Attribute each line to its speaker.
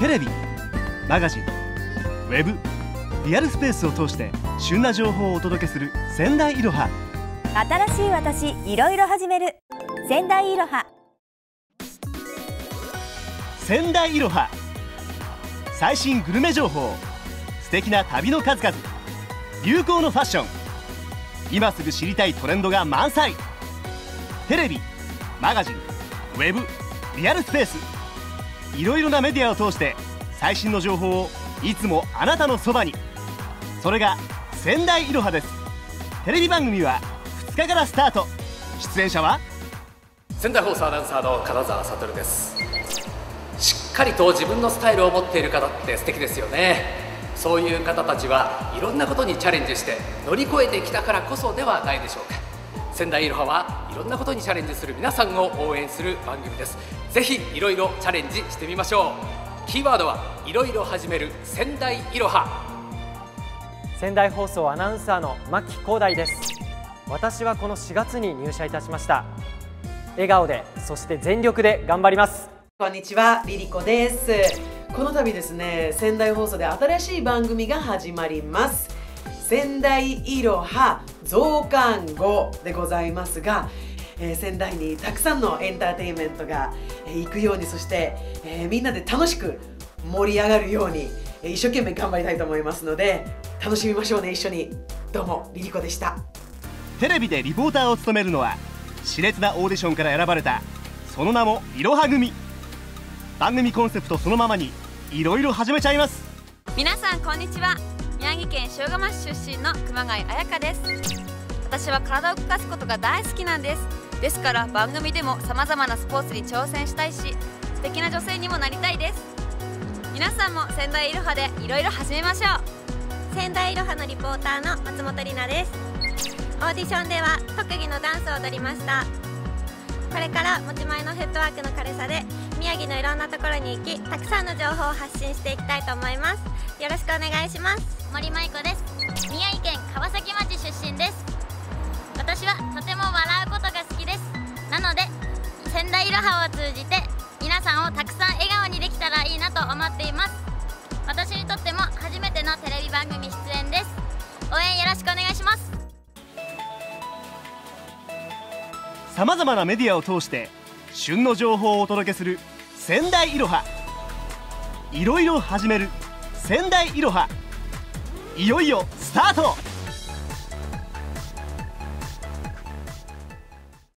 Speaker 1: テレビマガジンウェブリアルスペースを通して旬な情報をお届けする仙台いろは。
Speaker 2: 新しい私いろいろ始める。仙台いろは。
Speaker 1: 仙台いろは。最新グルメ情報。素敵な旅の数々。流行のファッション。今すぐ知りたいトレンドが満載。テレビマガジンウェブリアルスペースいろいろなメディアを通して最新の情報をいつもあなたのそばに。それが仙台いろはです。テレビ番組は2日からスタート。出演者は？
Speaker 3: 仙台放送アナウンサーの金沢悟です。しっかりと自分のスタイルを持っている方って素敵ですよね。そういう方たちはいろんなことにチャレンジして乗り越えてきたからこそではないでしょうか。仙台いろははいろんなことにチャレンジする皆さんを応援する番組です。ぜひいろいろチャレンジしてみましょう。キーワードはいろいろ始める仙台いろは。
Speaker 4: 仙台放送アナウンサーの牧光大です。私はこの4月に入社いたしました。笑顔でそして全力で頑張ります。
Speaker 5: こんにちはリリコです。この度ですね仙台放送で新しい番組が始まります。仙台いろは増刊号でございますが、えー、仙台にたくさんのエンターテインメントが、えー、行くようにそして、えー、みんなで楽しく盛り上がるように、えー、一生懸命頑張りたいと思いますので楽しみましょうね一緒に。どうもリリコでした。
Speaker 1: テレビでリポーターを務めるのは熾烈なオーディションから選ばれたその名もいろは組。番組コンセプトそのままにいろいろ始めちゃいます。
Speaker 6: 皆さんこんにちは。宮城県塩釜市出身の熊谷彩香です。私は体を動かすことが大好きなんですですから番組でも様々なスポーツに挑戦したいし素敵な女性にもなりたいです。皆さんも仙台いろはでいろいろ始めましょう。
Speaker 7: 仙台いろはのリポーターの松本里奈です。オーディションでは特技のダンスを踊りました。これから持ち前のフットワークの軽さで宮城のいろんなところに行きたくさんの情報を発信していきたいと思います。よろしくお願いします。
Speaker 8: 森舞子です。宮城県川崎町出身です仙台いろはを通じて皆さんをたくさん笑顔にできたらいいなと思っています。私にとっても初めてのテレビ番組出演です。応援よろしくお願いします。
Speaker 1: さまざまなメディアを通して旬の情報をお届けする仙台いろは。いろいろ始める仙台いろは。いよいよスタート。